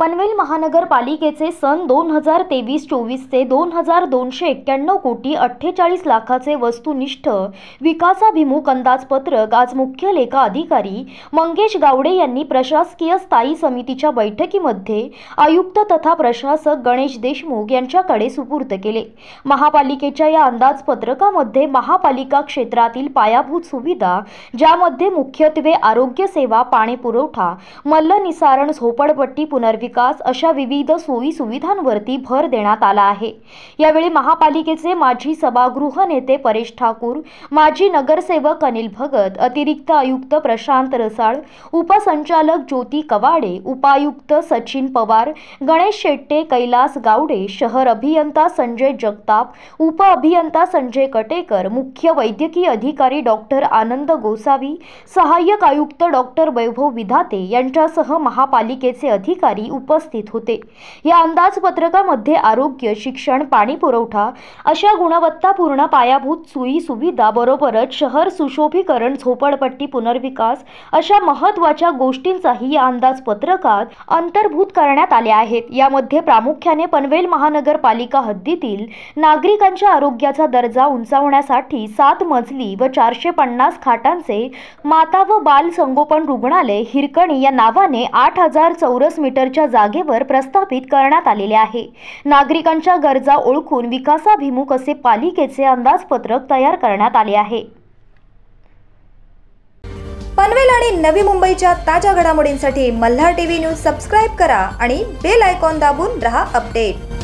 पनवेल महानगरपालिकेचे सन दोन हजार तेवीस चोवीसचे दोन हजार दोनशे एक्क्याण्णव कोटी अठ्ठेचाळीस लाखाचे वस्तुनिष्ठ विकासाभिमुख अंदाजपत्रक आज मुख्य लेखा अधिकारी मंगेश गावडे यांनी प्रशासकीय स्थायी समितीच्या बैठकीमध्ये आयुक्त तथा प्रशासक गणेश देशमुख यांच्याकडे सुपूर्द केले. महापालिकेच्या या अंदाजपत्रकामध्ये महापालिका क्षेत्रातील पायाभूत सुविधा ज्यामध्ये मुख्यत्वे आरोग्य सेवा पाणी पुरवठा मल्लनिसारण झोपडपट्टी विकास अशा विविध सोयी सुविधांवरती भर देण्यात आला आहे. यावेळी महापालिकेचे माजी सभागृह नेते परेश ठाकूर माजी नगरसेवक अनिल भगत अतिरिक्त आयुक्त प्रशांत रसाळ उपसंचालक ज्योती कवाडे उपायुक्त सचिन पवार गणेश शेट्टे कैलास गावडे शहर अभियंता संजय जगताप उप अभियंता संजय कटेकर मुख्य वैद्यकीय अधिकारी डॉक्टर आनंद गोसावी सहाय्यक आयुक्त डॉक्टर वैभव विधाते यांच्यासह महापालिकेचे अधिकारी उपस्थित होते. या अंदाजपत्रकामध्ये आरोग्य शिक्षण पाणी पुरवठा अशा गुणवत्तापूर्ण पायाभूत सोयी सुविधा बरोबरच शहर सुशोभीकरण झोपडपट्टी पुनर्विकास अशा महत्त्वाच्या गोष्टींचाही या अंदाजपत्रकात अंतर्भूत करण्यात आले आहेत. यामध्ये प्रामुख्याने पनवेल महानगरपालिका हद्दीतील नागरिकांच्या आरोग्याचा दर्जा उंचावण्यासाठी सात मजली व चारशे पन्नास खाटांचे माता व बाल संगोपन रुग्णालय हिरकणी या नावाने आठ हजार चौरस मीटरच्या जागेवर प्रस्थापित करण्यात आलेले आहे. नागरिकांच्या गरजा ओळखून विकासाभिमुख असे पालिकेचे अंदाजपत्रक तयार करण्यात आले आहे. पनवेल आणि नवी मुंबईच्या ताज्या घडामोडींसाठी मल्हार टीव्ही न्यूज सबस्क्राईब करा आणि बेल आयकॉन दाबून रहा अपडेट.